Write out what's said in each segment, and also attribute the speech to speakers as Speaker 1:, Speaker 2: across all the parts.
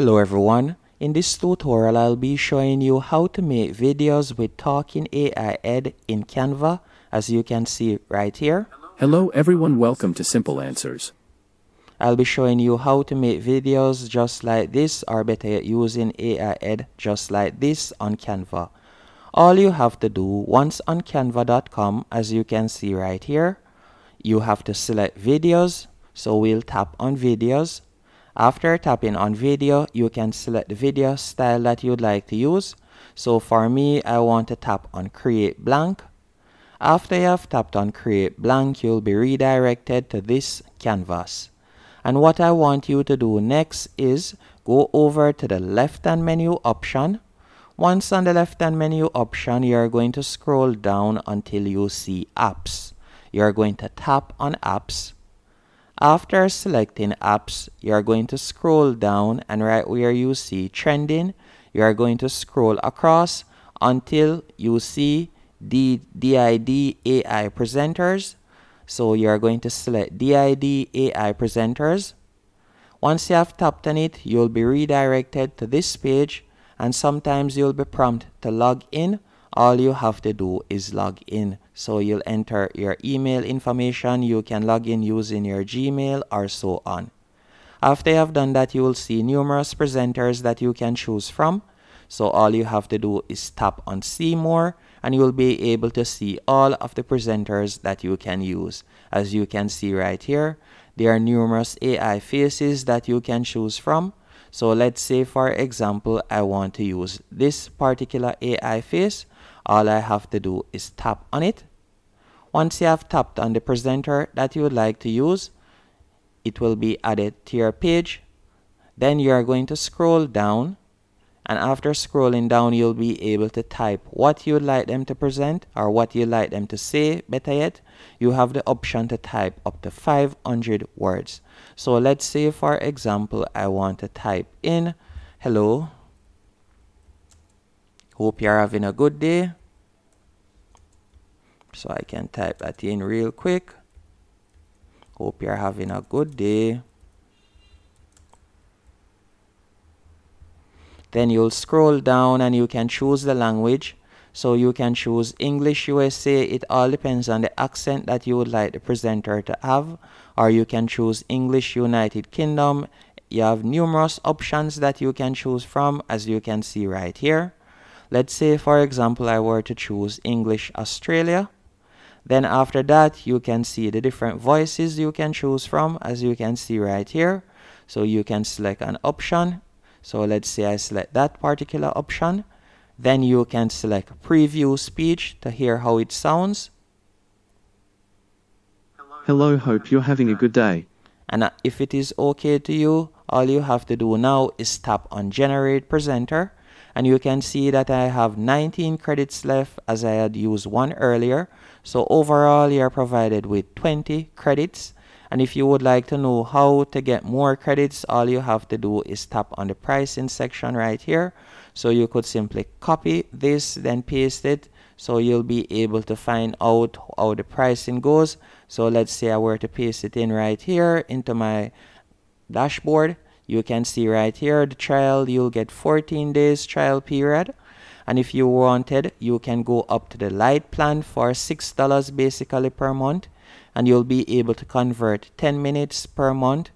Speaker 1: Hello everyone, in this tutorial I'll be showing you how to make videos with Talking AI Head in Canva as you can see right here.
Speaker 2: Hello everyone welcome to Simple Answers.
Speaker 1: I'll be showing you how to make videos just like this or better yet using AI Head just like this on Canva. All you have to do once on canva.com as you can see right here, you have to select videos. So we'll tap on videos after tapping on video, you can select the video style that you'd like to use. So for me, I want to tap on create blank. After you have tapped on create blank, you'll be redirected to this canvas. And what I want you to do next is go over to the left hand menu option. Once on the left hand menu option, you're going to scroll down until you see apps. You're going to tap on apps after selecting apps, you are going to scroll down and right where you see trending, you are going to scroll across until you see the D-ID AI presenters. So you are going to select D-ID AI presenters. Once you have tapped on it, you'll be redirected to this page and sometimes you'll be prompted to log in all you have to do is log in. So you'll enter your email information. You can log in using your Gmail or so on. After you have done that, you will see numerous presenters that you can choose from. So all you have to do is tap on see more and you will be able to see all of the presenters that you can use. As you can see right here, there are numerous AI faces that you can choose from. So let's say for example, I want to use this particular AI face all I have to do is tap on it. Once you have tapped on the presenter that you would like to use, it will be added to your page. Then you are going to scroll down and after scrolling down you'll be able to type what you'd like them to present or what you'd like them to say better yet you have the option to type up to 500 words so let's say for example I want to type in hello Hope you're having a good day. So I can type that in real quick. Hope you're having a good day. Then you'll scroll down and you can choose the language. So you can choose English USA. It all depends on the accent that you would like the presenter to have. Or you can choose English United Kingdom. You have numerous options that you can choose from as you can see right here. Let's say, for example, I were to choose English Australia. Then after that, you can see the different voices you can choose from, as you can see right here. So you can select an option. So let's say I select that particular option. Then you can select preview speech to hear how it sounds.
Speaker 2: Hello, hope you're having a good day.
Speaker 1: And uh, if it is okay to you, all you have to do now is tap on generate presenter and you can see that I have 19 credits left as I had used one earlier so overall you're provided with 20 credits and if you would like to know how to get more credits all you have to do is tap on the pricing section right here. So you could simply copy this then paste it. So you'll be able to find out how the pricing goes. So let's say I were to paste it in right here into my dashboard. You can see right here the trial. You'll get 14 days trial period and if you wanted you can go up to the light plan for six dollars basically per month and you'll be able to convert 10 minutes per month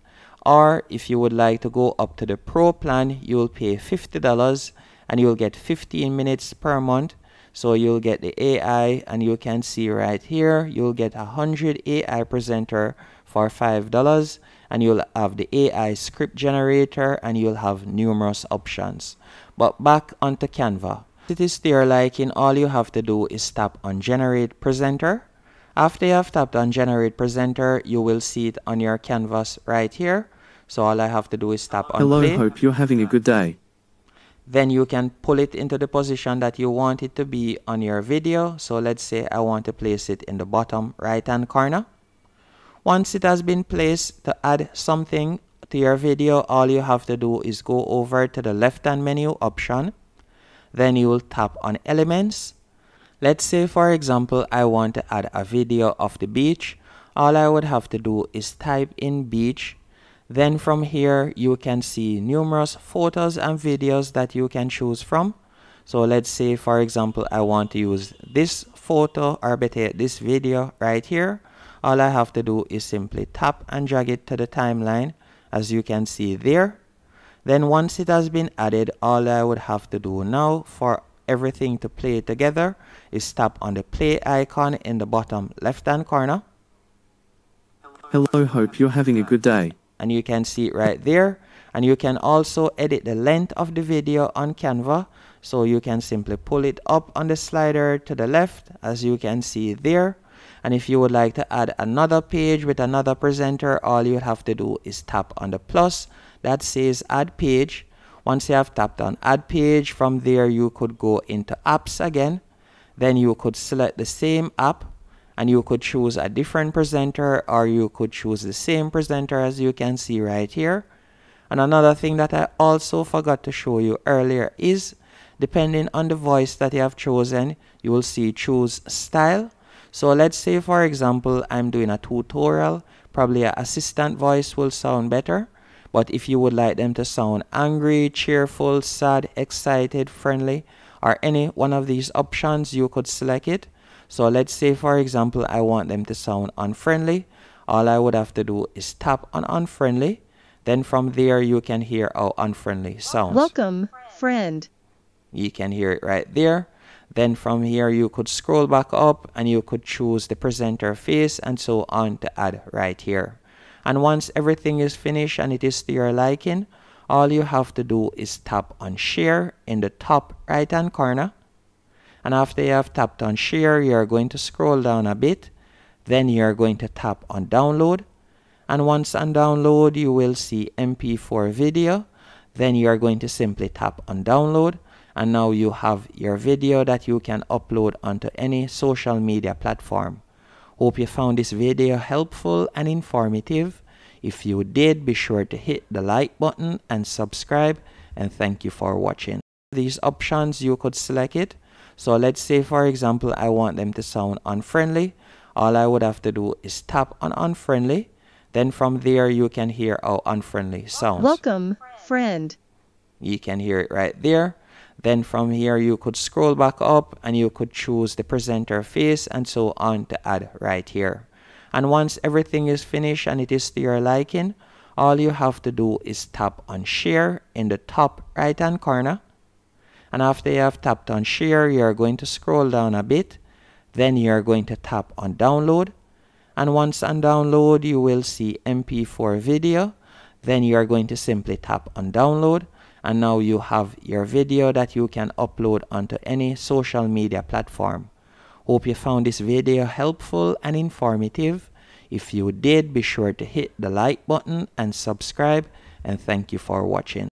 Speaker 1: or if you would like to go up to the pro plan you'll pay $50 and you'll get 15 minutes per month so you'll get the AI and you can see right here you'll get a 100 AI presenter for $5 and you'll have the AI script generator and you'll have numerous options. But back onto Canva. It is to your liking, all you have to do is tap on generate presenter. After you have tapped on generate presenter, you will see it on your canvas right here. So all I have to do is tap on
Speaker 2: Hello,
Speaker 1: play.
Speaker 2: hope you're having a good day.
Speaker 1: Then you can pull it into the position that you want it to be on your video. So let's say I want to place it in the bottom right hand corner. Once it has been placed to add something to your video, all you have to do is go over to the left hand menu option. Then you will tap on elements. Let's say for example, I want to add a video of the beach. All I would have to do is type in beach. Then from here, you can see numerous photos and videos that you can choose from. So let's say, for example, I want to use this photo or better this video right here. All I have to do is simply tap and drag it to the timeline as you can see there. Then once it has been added, all I would have to do now for everything to play together is tap on the play icon in the bottom left hand corner.
Speaker 2: Hello, hope you're having a good day.
Speaker 1: And you can see it right there. And you can also edit the length of the video on Canva. So you can simply pull it up on the slider to the left as you can see there and if you would like to add another page with another presenter all you have to do is tap on the plus that says add page. Once you have tapped on add page from there you could go into apps again. Then you could select the same app and you could choose a different presenter or you could choose the same presenter as you can see right here. And another thing that I also forgot to show you earlier is depending on the voice that you have chosen you will see choose style so let's say for example I'm doing a tutorial probably an assistant voice will sound better but if you would like them to sound angry cheerful sad excited friendly or any one of these options you could select it so let's say for example I want them to sound unfriendly. All I would have to do is tap on unfriendly. Then from there you can hear how unfriendly sounds.
Speaker 3: Welcome, friend.
Speaker 1: You can hear it right there. Then from here you could scroll back up and you could choose the presenter face and so on to add right here. And once everything is finished and it is to your liking, all you have to do is tap on share in the top right hand corner. And after you have tapped on share you're going to scroll down a bit. Then you're going to tap on download. And once on download you will see mp4 video. Then you're going to simply tap on download and now you have your video that you can upload onto any social media platform hope you found this video helpful and informative if you did be sure to hit the like button and subscribe and thank you for watching these options you could select it so let's say for example I want them to sound unfriendly. All I would have to do is tap on unfriendly. Then from there you can hear how unfriendly sounds.
Speaker 3: Welcome, friend.
Speaker 1: You can hear it right there. Then from here you could scroll back up and you could choose the presenter face and so on to add right here. And once everything is finished and it is to your liking, all you have to do is tap on share in the top right hand corner. And after you have tapped on share you're going to scroll down a bit. Then you're going to tap on download. And once on download you will see mp4 video. Then you're going to simply tap on download and now you have your video that you can upload onto any social media platform. Hope you found this video helpful and informative. If you did be sure to hit the like button and subscribe and thank you for watching